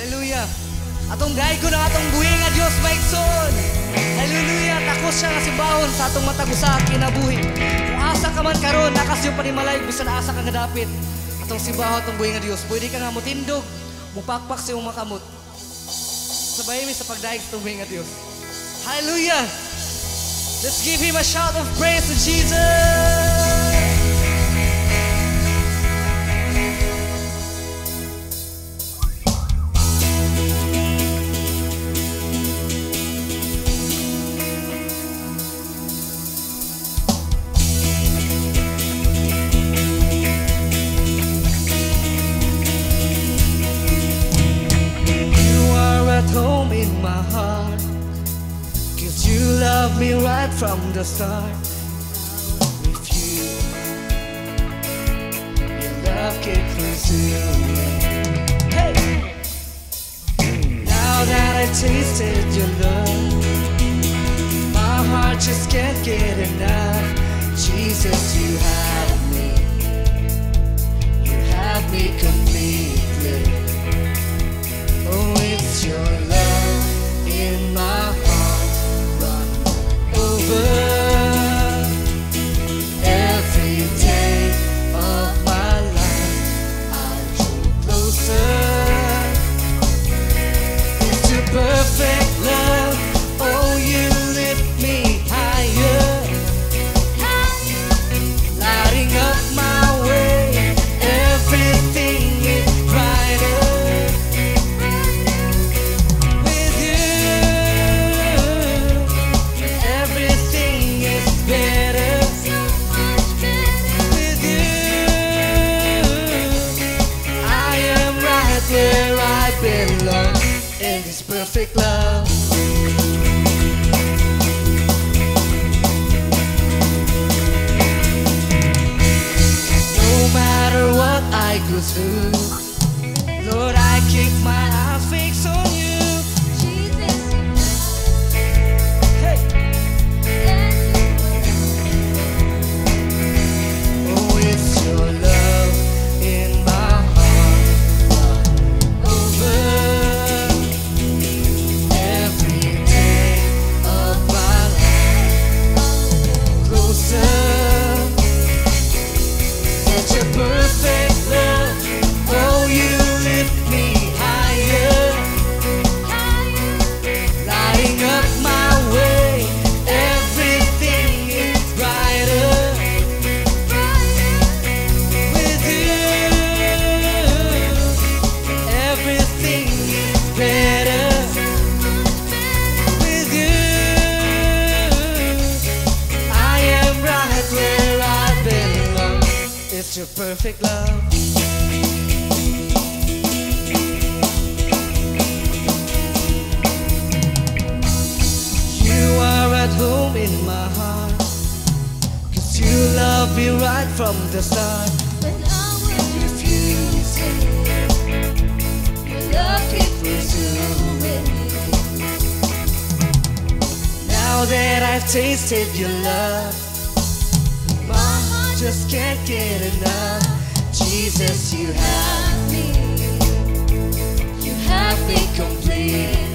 Hallelujah. Atong daigo na atong buhi nga Dios maigsoon. Hallelujah. Takos siya nga simbahon sa atong matag usa kinabuhi. Kung asa ka man karon nakas yung panimalay bisan asa ka nga dapit. Atong simbahon atong buhi nga Dios. Pwede ka nga motindog, mupakpak sa imong makamot. Sabay mi sa pagdaig sa atong buhi nga Dios. Hallelujah. Let's give him a shout of praise to Jesus. From start. With you, your love pursue me. Hey! Now that I've tasted your love, my heart just can't get enough. Jesus, you have me. You have me completely. Oh, it's your love I It's your perfect love. You are at home in my heart. Cause you love me right from the start. But I'll refuse Now that I've tasted your love, just can't get enough. Jesus, you have me. You have me completely.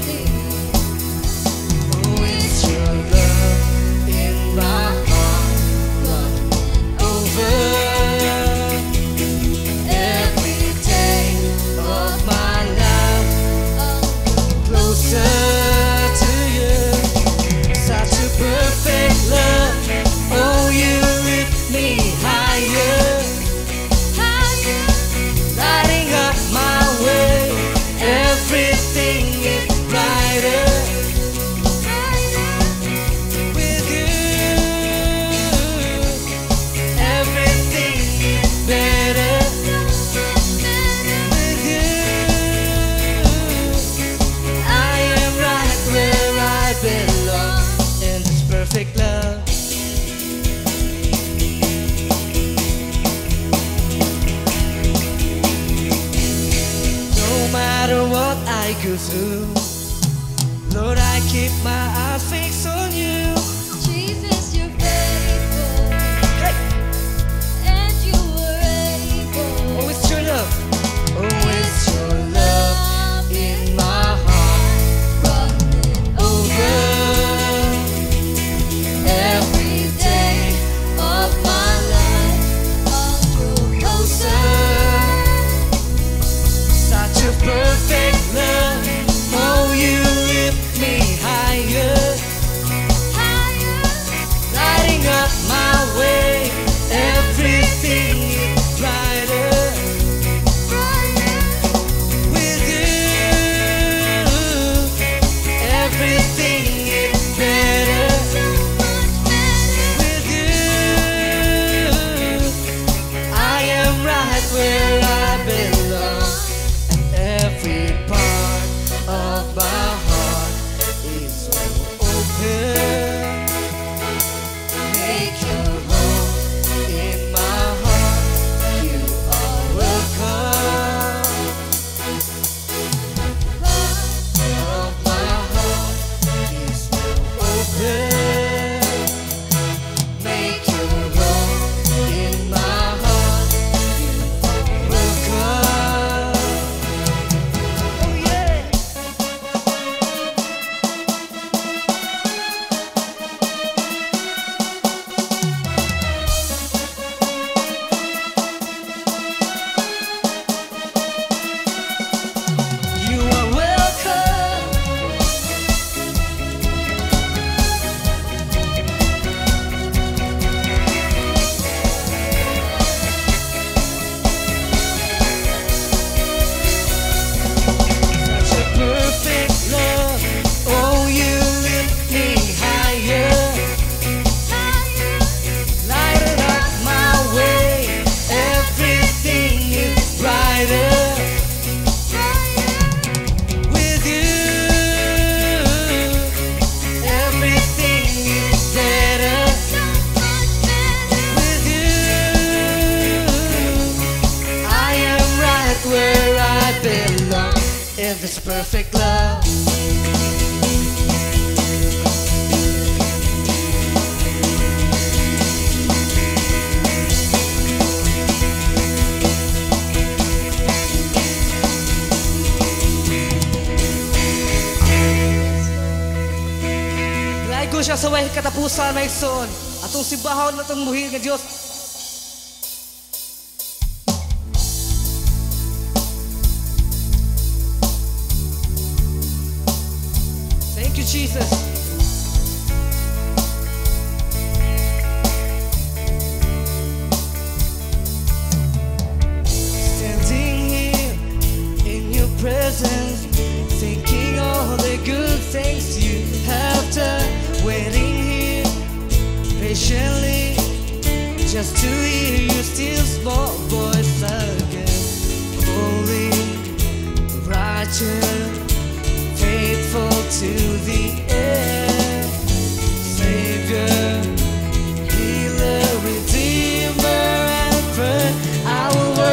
may katapusan na ison. Atong simbahaw na itong muhil nga Diyos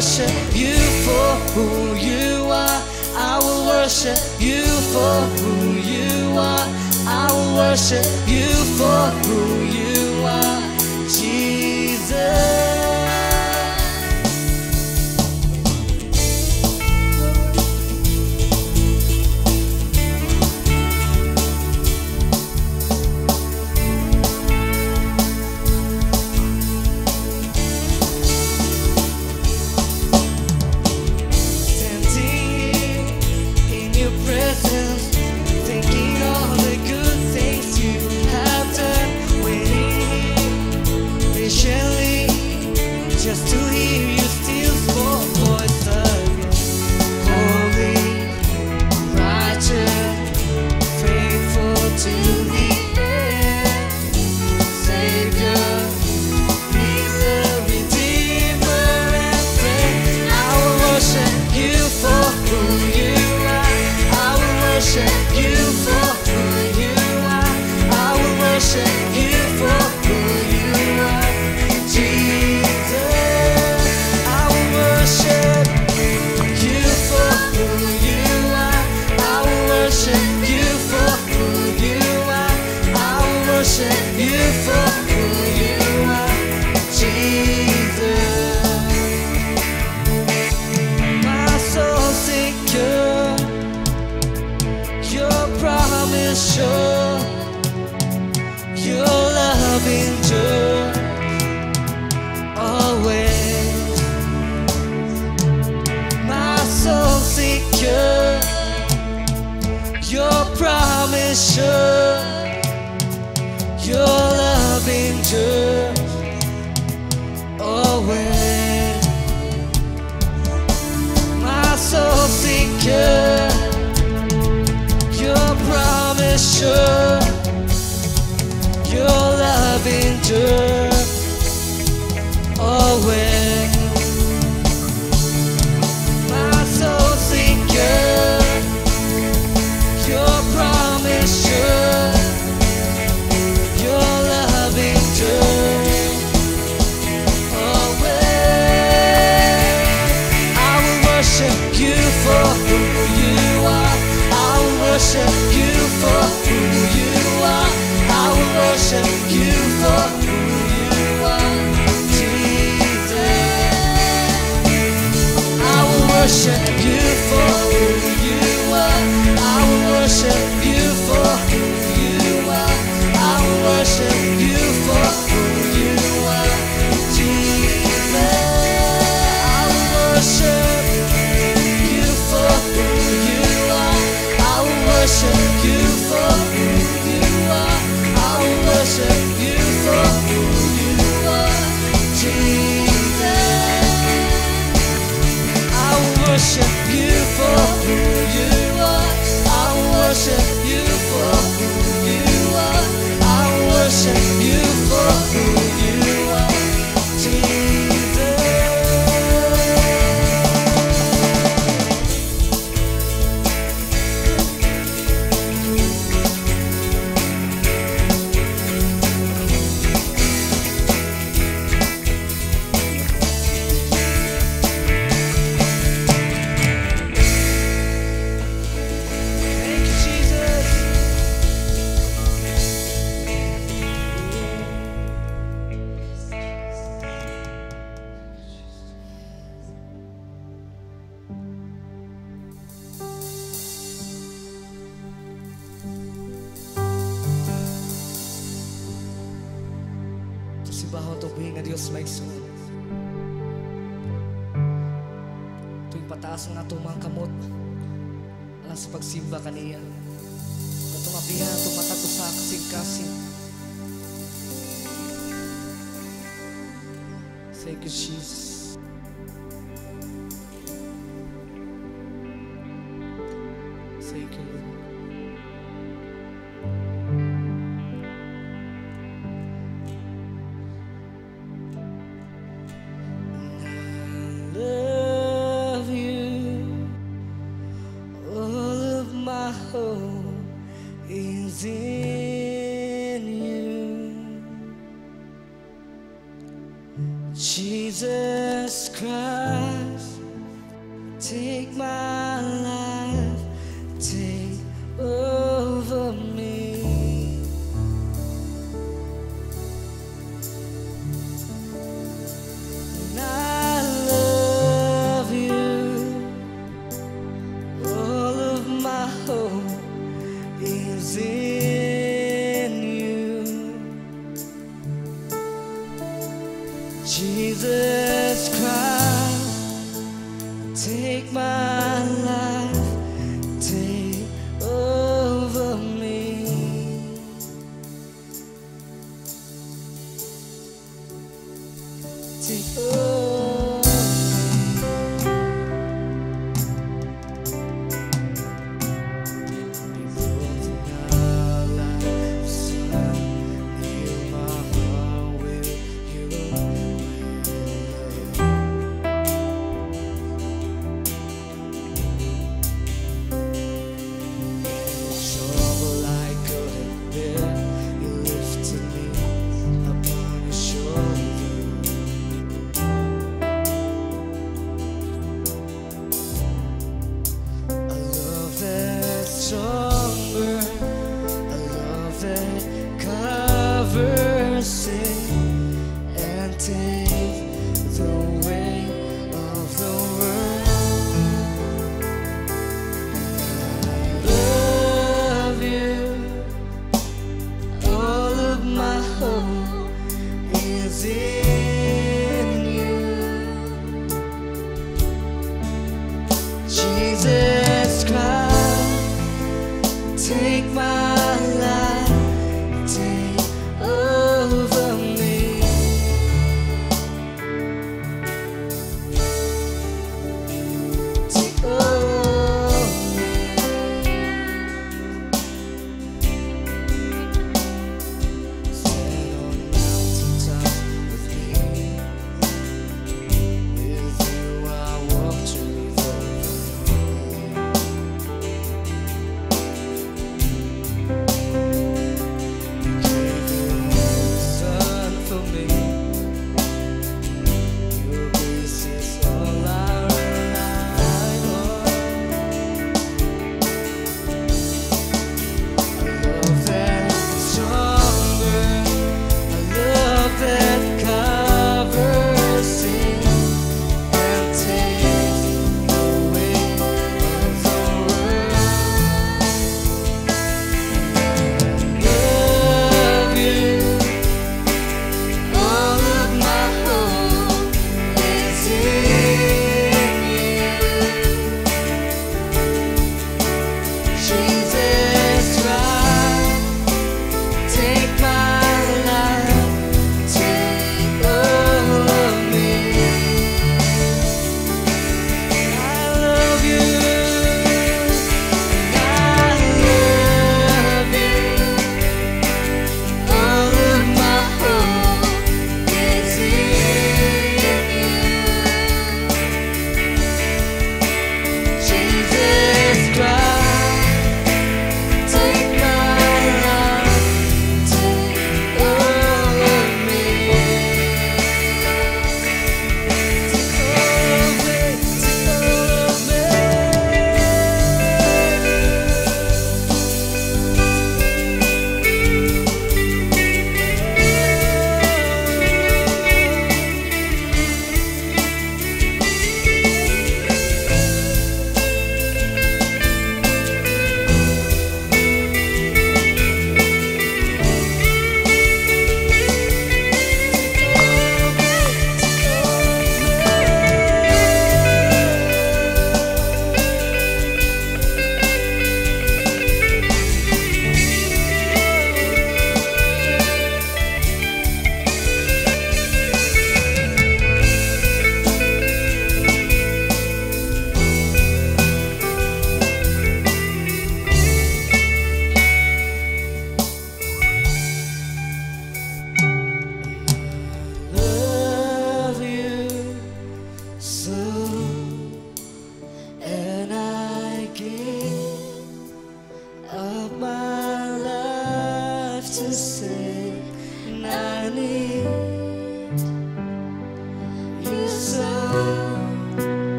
worship you for who you are. I will worship you for who you are. I will worship you for who you are, Jesus. maker, your promise sure, your love endure always. worship you for who you are. I will worship you for who you are. I will worship you for who you are. Rocky. Sibaho to buhing a Dios may soul. Tuwing pataas nga ito mga kamot, alas sa pagsimba kaniya. Katong abiya, tumatag ko sa kasing-kasing. Thank you, Jesus.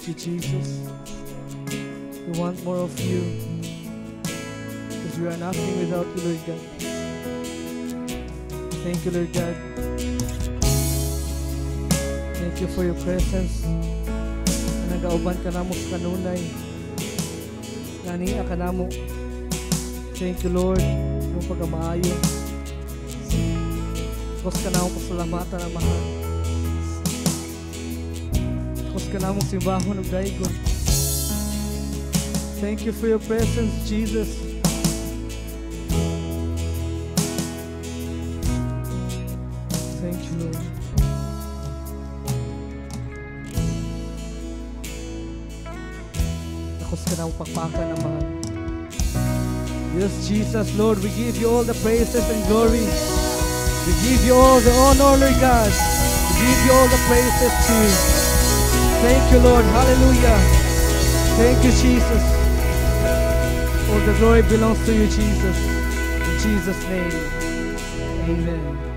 Want you, Jesus. We want more of you. Because we are nothing without you, Lord God. Thank you, Lord God. Thank you for your presence. Na nagauban ka namo sa kanunay. Naniya ka namo. Thank you, Lord, yung pagkamaayo. Kos ka na akong pasalamatan ang mahal. Ka na akong simbahon ng daigon. Thank you for your presence, Jesus. Thank you, Lord. Nakos ka na akong pakpakan ng mahal. Yes, Jesus, Lord, we give you all the praises and glory. We give you all the honor, Lord God. We give you all the praises to you. Thank you, Lord. Hallelujah. Thank you, Jesus. All the glory belongs to you, Jesus. In Jesus' name, amen.